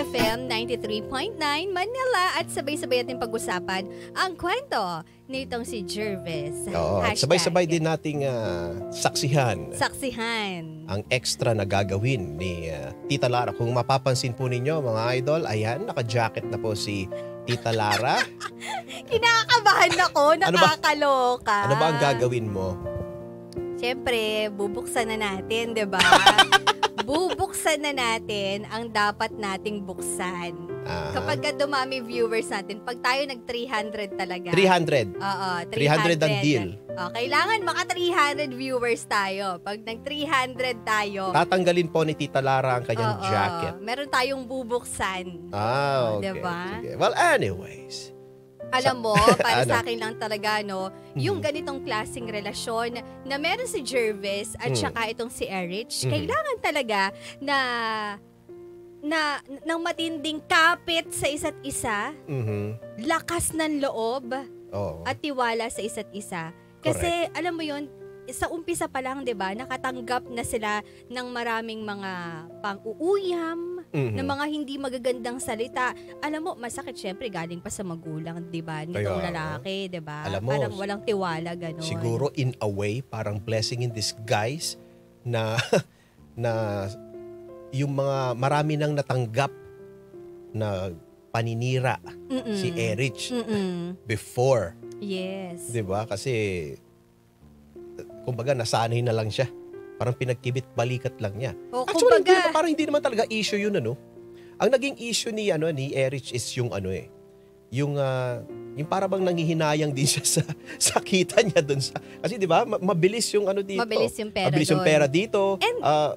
FM 93.9 Manila at sabay-sabay natin pag-usapan ang kwento nitong si Jervis. Oo, at sabay-sabay din nating ah, saksihan Saksihan. ang extra na gagawin ni ah, Tita Lara. Kung mapapansin po ninyo mga idol, ayan, naka-jacket na po si Tita Lara. Kinakabahan ako, Ano ba- nakakaloka. Ano ba ang gagawin mo? Siyempre, bubuksan na natin, di ba? bubuksan na natin ang dapat nating buksan. Ah, Kapag ka dumami viewers natin, pag tayo nag 300 talaga. 300. Oo, 300 ang deal. Oh, kailangan maka 300 viewers tayo. Pag nag 300 tayo, Tatanggalin po ni Tita Lara ang kanyang oo, jacket. meron tayong bubuksan. Ah, Oh, okay. diba? Sige. Well, anyways. Alam mo, para Ano? sa akin lang talaga, no, yung Mhm. ganitong klaseng relasyon na meron si Jervis at Mm. saka itong si Erich, Mhm. kailangan talaga na na ng matinding kapit sa isa't isa, Mhm. lakas ng loob Oo. at tiwala sa isa't isa. Kasi alam mo yon sa umpisa pa lang, 'di ba, nakatanggap na sila ng maraming mga pang-uuyam, Mhm. ng mga hindi magagandang salita. Alam mo, masakit syempre galing pa sa magulang, 'di ba? Nitong lalaki, 'di ba? Parang walang tiwala ganun. Siguro in a way, parang blessing in disguise na na yung mga marami nang natanggap na paninira Mm-mm. si Erich Mm-mm. before, Yes. 'di ba? Kasi kumbaga nasanay na lang siya. Parang pinagkibit balikat lang niya. O Actually, hindi naman, parang hindi naman talaga issue yun ano. Ang naging issue ni ano ni Erich is yung ano eh, yung ah, yung para bang nanghihinayang din siya sa sakita niya doon sa kasi 'di ba ma- mabilis yung ano dito. mabilis yung pera mabilis yung pera dito. And- Ah,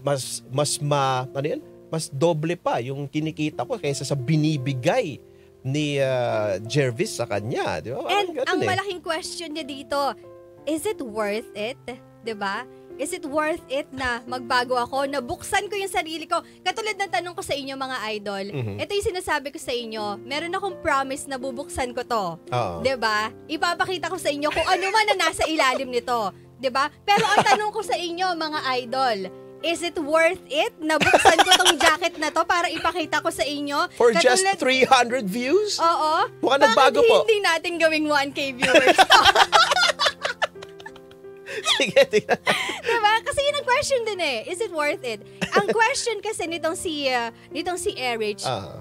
mas mas ma ano yan? Mas doble pa yung kinikita ko kaysa sa binibigay ni ah, Jervis sa kanya, 'di ba? And ang eh. malaking question niya dito, is it worth it? 'Di ba? Is it worth it na magbago ako, na buksan ko yung sarili ko? Katulad ng tanong ko sa inyo mga idol, Mhm. ito yung sinasabi ko sa inyo, meron akong promise na bubuksan ko to. Oo. 'Di ba? Ipapakita ko sa inyo kung ano man na nasa ilalim nito. 'Di ba? Pero ang tanong ko sa inyo mga idol, is it worth it na buksan ko tong jacket na to para ipakita ko sa inyo? For just Katulad- 300 views? Oo. Mukhang nagbago Bakit po. hindi natin gawing 1K viewers? Sige, tingnan. diba? Kasi yun ang question din eh. Is it worth it? Ang question kasi nitong si, uh, nitong si Erich, Ah.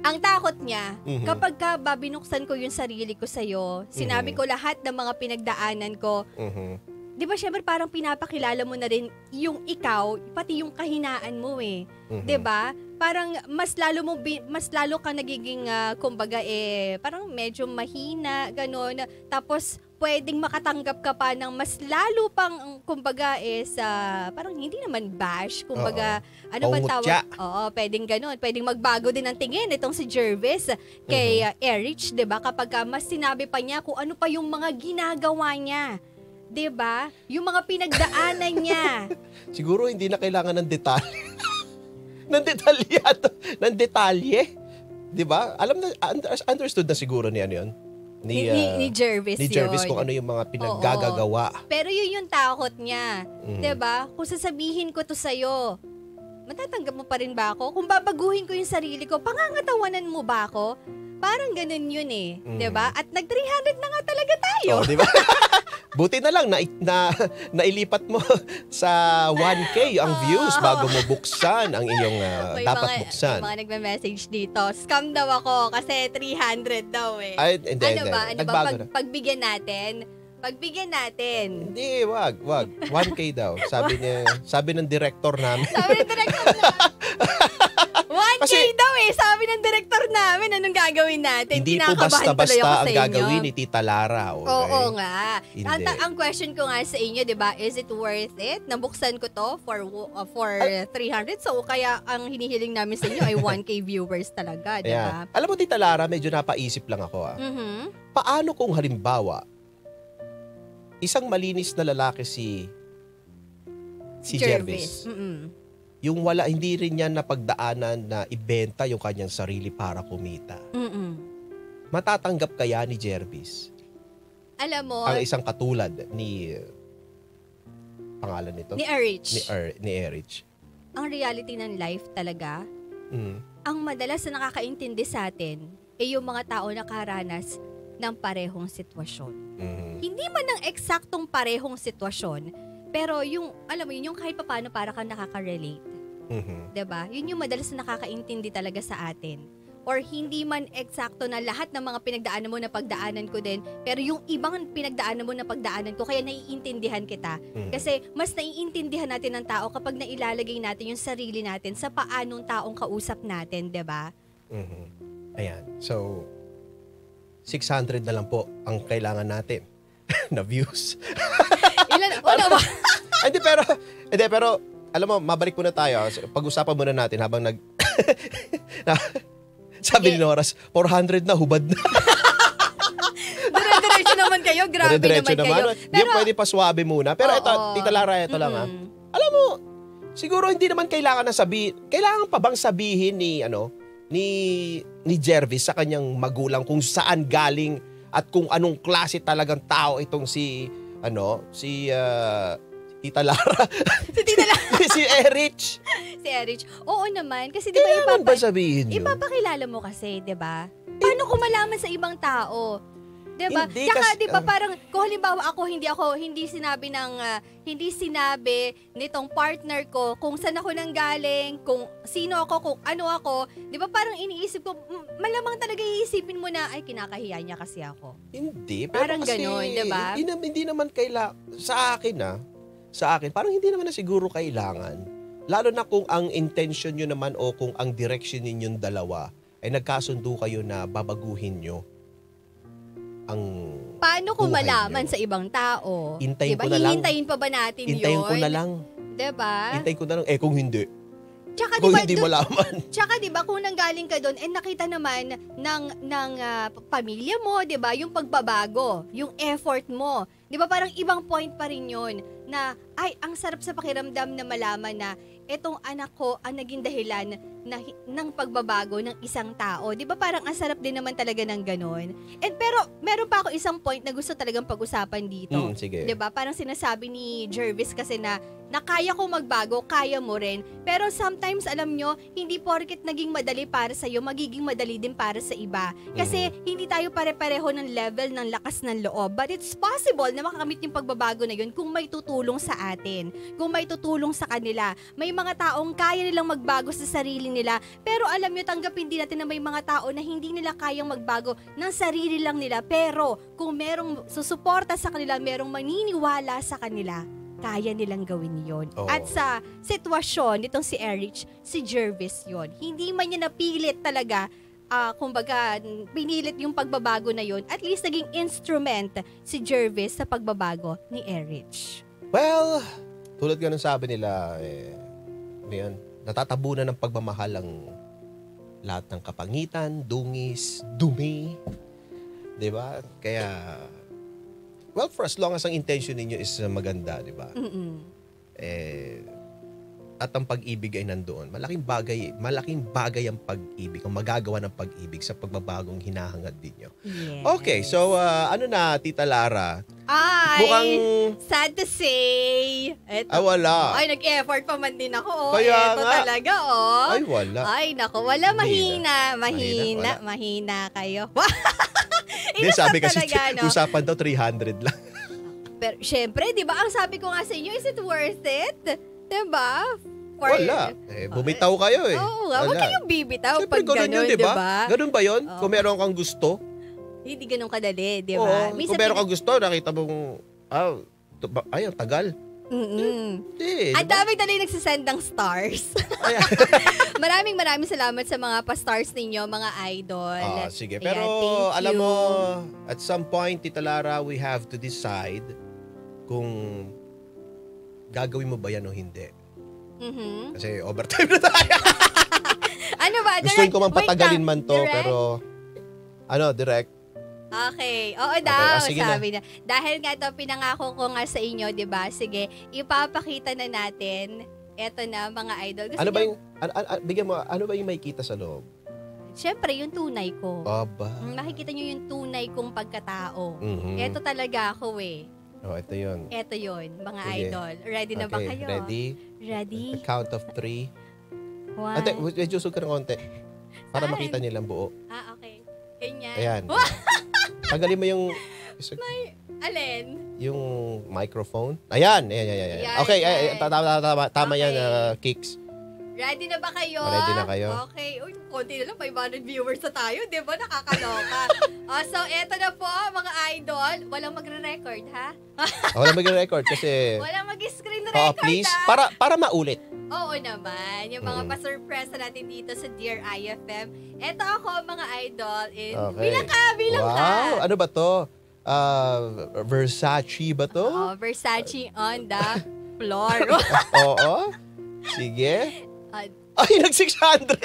ang takot niya, Mhm. kapag ka ba binuksan ko yung sarili ko sa'yo, sinabi Mhm. ko lahat ng mga pinagdaanan ko, Mhm. di ba syempre parang pinapakilala mo na rin yung ikaw, pati yung kahinaan mo eh. Mhm. 'Di ba? Parang mas lalo mo bi- mas lalo ka nagiging ah, kumbaga eh parang medyo mahina ganon. Tapos pwedeng makatanggap ka pa ng mas lalo pang kumbaga eh sa parang hindi naman bash, kumbaga ano ba tawag? Oo, pwedeng ganon. Pwedeng magbago din ang tingin itong si Jervis kay ah, Erich, 'di ba? Kapag ah, mas sinabi pa niya kung ano pa yung mga ginagawa niya. 'Di ba? Yung mga pinagdaanan niya. Siguro hindi na kailangan ng detalye. ng detalyado. ng detalye. 'Di ba? Alam na, under- understood na siguro ni ano yun? Ni, Ni, ni, ah, ni Jervis ni Jervis yun. kung ano yung mga pinaggagawa. Pero yun yung takot niya. Mhm. 'Di ba? Kung sasabihin ko to sa'yo, matatanggap mo pa rin ba ako? Kung babaguhin ko yung sarili ko, pangangatawanan mo ba ako? Parang ganun yun eh. Mhm. 'Di ba? At nag 300 na nga talaga tayo. Oh, di ba? Buti na lang na, na nailipat mo sa 1K ang views bago mo buksan ang iyong ah, May dapat mga, buksan. May mga nagme-message dito. Scam daw ako kasi 300 daw eh. Ay, hindi, ano hindi. ba? Ano ba? Pag, pagbigyan natin. Pagbigyan natin. Hindi, wag, wag. 1K daw. Sabi niya, sabi ng director namin. Sabi ng director na. 1K Kasi- daw eh. Sabi ng director namin, anong gagawin natin? Hindi po basta-basta ang gagawin ni Tita Lara. Okay? Oo nga. Ang, ang question ko nga sa inyo, di ba, is it worth it? Nabuksan ko to for uh, for 300. So, kaya ang hinihiling namin sa inyo ay 1K viewers talaga, di ba? Alam mo, Tita Lara, medyo napaisip lang ako. Ah. Mhm. Paano kung halimbawa, isang malinis na lalaki si si Jervis. Mm-mm. Yung wala, hindi rin niya napagdaanan na ibenta yung kanyang sarili para kumita. Mm-mm. Matatanggap kaya ni Jervis Alam mo, ang isang katulad ni pangalan nito? ni Erich, Ni, er, ni Erich. ang reality ng life talaga, Mm. ang madalas na nakakaintindi sa atin ay yung mga tao na karanas ng parehong sitwasyon. Mhm. Hindi man ng eksaktong parehong sitwasyon, pero yung, alam mo yun, yung kahit paano para kang nakaka-relate. Mhm. 'di ba? Yun yung madalas na nakakaintindi talaga sa atin. Or hindi man eksakto na lahat ng mga pinagdaanan mo na pagdaanan ko din, pero yung ibang pinagdaanan mo na pagdaanan ko, kaya naiintindihan kita. Mhm. Kasi mas naiintindihan natin ng tao kapag nailalagay natin yung sarili natin sa paanong taong kausap natin, 'di ba? Mhm. Ayan. So, 600 na lang po ang kailangan natin na views. Ilan, wala ba? Hindi, pero, hindi, pero, alam mo, mabalik muna tayo. Pag-usapan muna natin habang nag... na- sabi ni Noras, 400 na, hubad na. Dire-diretso naman kayo, grabe Dire-diretso naman, kayo. Hindi pwede pa suwabe muna. Pero ito. Tita Lara, ito lang ha. Mm-mm. Siguro hindi naman kailangan na sabihin, kailangan pa bang sabihin ni, ano, ni, ni Jervis sa kanyang magulang kung saan galing at kung anong klase talagang tao itong si, ano, si, ah, Tita Lara. Si Tita Lara. si Erich. Si Erich. Oo naman, kasi di ba Kailangan ba ipapa- sabihin yun? ipapakilala mo kasi, di ba? Paano ko malaman sa ibang tao? 'Di ba? Hindi Tsaka kasi- 'di ba parang kung halimbawa ako hindi ako hindi sinabi ng ah, hindi sinabi nitong partner ko kung saan ako nang galing, kung sino ako, kung ano ako, 'di ba parang iniisip ko mm, malamang talaga iisipin mo na ay kinakahiya niya kasi ako. Hindi. Pero Parang kasi, ganun, di ba? Hindi, nam- hindi naman kailangan, sa akin ah, sa akin, parang hindi naman na siguro kailangan. Lalo na kung ang intention nyo naman o kung ang direction ninyong dalawa ay nagkasundo kayo na babaguhin nyo ang Paano ko malaman niyo. sa ibang tao? Hintayin Diba? ko na lang. Hihintayin pa ba natin hintayin yun? ko na lang. 'Di ba? Hintayin ko na lang. Eh kung hindi. Tsaka Kung diba, hindi dun- malaman. Tsaka 'di ba kung nanggaling ka doon and nakita naman ng ng p- pamilya mo, 'di ba, yung pagbabago, yung effort mo. 'Di ba parang ibang point pa rin 'yon na ay ang sarap sa pakiramdam na malaman na etong anak ko ang naging dahilan na, ng pagbabago ng isang tao. 'Di ba parang ang sarap din naman talaga ng ganon. And pero meron pa ako isang point na gusto talagang pag-usapan dito. Hmm, sige. 'Di ba? Parang sinasabi ni Jervis kasi na na kaya ko magbago, kaya mo rin. Pero sometimes alam nyo, hindi porket naging madali para sa iyo, magiging madali din para sa iba. Kasi hindi tayo pare-pareho ng level ng lakas ng loob. But it's possible na makakamit yung pagbabago na yun kung may tutulong sa atin, kung may tutulong sa kanila. May mga taong kaya nilang magbago sa sarili nila, pero alam nyo, tanggapin din natin na may mga tao na hindi nila kayang magbago ng sarili lang nila. Pero kung merong susuporta sa kanila, merong maniniwala sa kanila, kaya nilang gawin yon. Oo. At sa sitwasyon nitong si Erich, si Jervis yon. Hindi man niya napilit talaga, ah, kumbaga, pinilit yung pagbabago na yon. At least naging instrument si Jervis sa pagbabago ni Erich. Well, tulad nga ng sabi nila, eh, ano yun, natatabunan ng pagmamahal ang lahat ng kapangitan, dungis, dumi. 'Di ba? Kaya, well, for as long as ang intention ninyo is maganda, di ba? Eh, at ang pag-ibig ay nandoon. Malaking bagay, malaking bagay ang pag-ibig, ang magagawa ng pag-ibig sa pagbabagong hinahangad ninyo. Yes. Okay, so uh, ano na, Tita Lara? Ay, Mukhang, sad to say. Eto. ah, wala. Ay, nag-effort pa man din ako. oh. Kaya Eto nga. talaga, oh. Ay, wala. Ay, nako, wala mahina. Mahina, Mahina, wala. mahina, kayo. Hindi, sabi kasi, talaga, no? usapan daw 300 lang. Pero, syempre, di ba, ang sabi ko nga sa inyo, is it worth it? Di ba? For- Wala. Eh, bumitaw kayo eh. Oo nga, huwag kayong bibitaw Siyempre, pag ganun ganun, yun, di di ba? ba? Ganun ba yun? Oo. Kung meron kang gusto? Hindi ganun kadali, di Oo. ba? Kung meron kang gusto, nakita mong, ah, ba- ay, ang tagal. Mm-mm. Hindi. Ang di ba? dami dali nagsisend ng stars. Maraming maraming salamat sa mga pa-stars ninyo, mga idol. ah, sige. Ayan, Pero, thank alam you. mo, at some point, Tita Lara, we have to decide kung gagawin mo ba yan o hindi. Mhm. Kasi overtime na tayo. Ano ba? Direct? ko man patagalin man to, Direct? pero, ano, direct. Okay. Oo Okay, daw, ah, sige na. sabi na. Dahil nga to, pinangako ko nga sa inyo, di ba? Sige, ipapakita na natin. Eto na, mga idol. Gusto Ano ba yung, ano, ano, bigyan mo, ano ba yung may kita sa loob? Siyempre, yung tunay ko. Aba. Makikita nyo yung tunay kong pagkatao. Mhm. Eto talaga ako eh. Oh, ito yun. Eto yon mga Sige. idol. Ready na ba Okay, kayo? ready? Ready? A count of three. One. Ate, medyo ka ng konti. Para Saan? makita nilang buo. Ah, okay. Ganyan. Ayan. Wah! Tanggalin mo yung Alin? yung microphone. Ayan, ayan, ayan, ayan. Yan, Okay, ay, ay, tama, tama, tama, tama yan, Okay. uh, Kicks. Ready na ba kayo? Ready na kayo. Okay. Uy, konti na lang. 500 viewers na tayo. Di ba? Nakakaloka. oh, so, eto na po, mga idol. Walang magre-record, ha? Ako na mag-record kasi, Walang mag-screen oh, record, please, ha? para, para maulit. Oo naman. Yung mga Mm. pa-surprise na natin dito sa Dear IFM. Eto ako, mga idol. In, Okay. Bilang ka, bilang ka. Wow, ano ba to? Uh, Versace ba to? Oh, Versace on the floor. Oo. Sige. Ah, Ay, nag-600.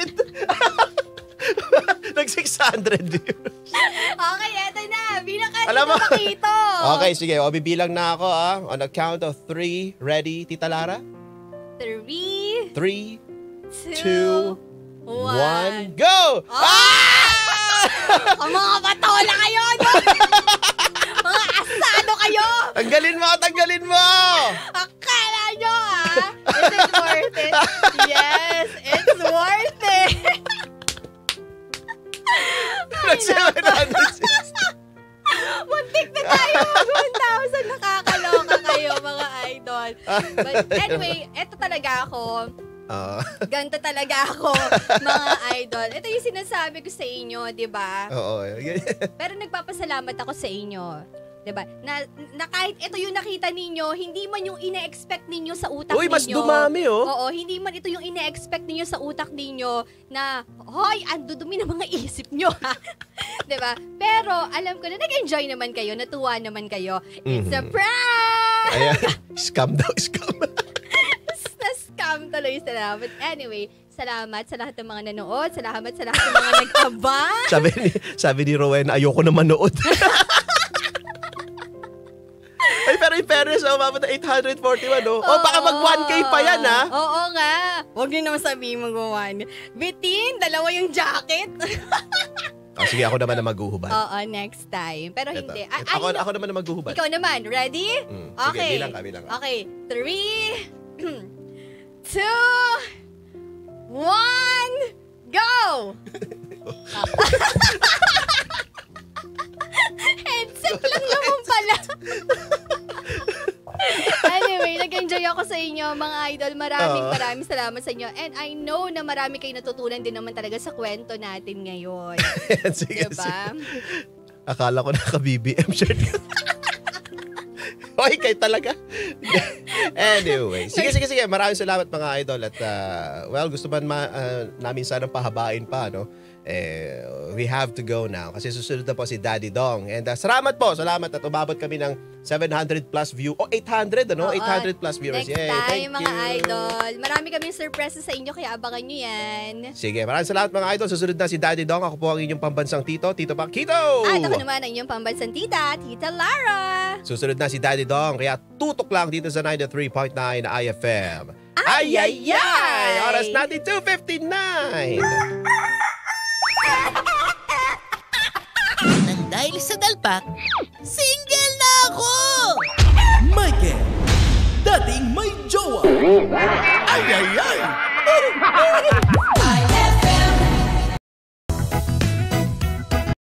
nag-600 views. okay, eto na. Bilang ka Alam mo- dito. Okay, sige. O, bibilang na ako ah. On the count of three. Ready, Tita Lara? Three, Three, two, two, one. one, go! Ah! Ang mga patola kayo, no? mga asado kayo! Tanggalin mo! Tanggalin mo! Akala nyo, ah! Is it worth it? But anyway, eto talaga ako. Ah, Ganto talaga ako, mga idol. Ito yung sinasabi ko sa inyo, di ba? Oo. Pero nagpapasalamat ako sa inyo. 'Di ba? Na, na kahit ito yung nakita ninyo, hindi man yung ine-expect ninyo sa utak Uy, mas ninyo. dumami oh. Oo, hindi man ito yung ine-expect ninyo sa utak ninyo na, hoy, ang dudumi ng mga isip nyo, ha? 'Di ba? Pero, alam ko na, nag-enjoy naman kayo, natuwa naman kayo. It's a Mhm. prank! Ayan. Scam daw, scam. Na-scam tuloy sila. But anyway, salamat sa lahat ng mga nanood, salamat sa lahat ng mga nag-abang. sabi ni, sabi ni Rowan, ayoko na manood. Ay, pero in fairness, oh, umabot na 841, no? Oh, baka mag 1K pa yan, ha? Oo nga. Huwag niyo naman sabihin mag-1. Bitin, dalawa yung jacket. Oh, sige, ako naman na maghuhubad. Oo, next time. Pero Eto. hindi. Ay, ako, ay, ako naman na maghuhubad. ikaw naman. Ready? Mm, sige, Okay. bilang ka, bilang ka. Okay. Three, two, one, go! inyo, mga idol. Maraming Oo. maraming salamat sa inyo. And I know na marami kayo natutunan din naman talaga sa kwento natin ngayon. sige, sige. diba? Akala ko naka-BBM shirt ka. Hoy, kayo talaga. anyway, sige, sige, sige. Maraming salamat mga idol. At, uh, well, gusto man ma- uh, namin sanang pahabain pa, no? Eh, we have to go now kasi susunod na po si Daddy Dong. And uh, salamat po, salamat at umabot kami ng 700 plus view. Oh, 800, ano? Oo. 800 plus viewers. Next Yay, time, thank mga you. idol. Marami kaming surprises sa inyo, kaya abangan nyo yan. Sige, maraming salamat mga idol. Susunod na si Daddy Dong. Ako po ang inyong pambansang tito, Tito Pakito. At ako naman ang inyong pambansang tita, Tita Lara. Susunod na si Daddy Dong, kaya tutok lang dito sa 93.9 IFM. Ay, ay, ay! Oras natin 2.59! Dahil sa dalpak, single na ako! Michael, dating may jowa. Ay, ay, ay!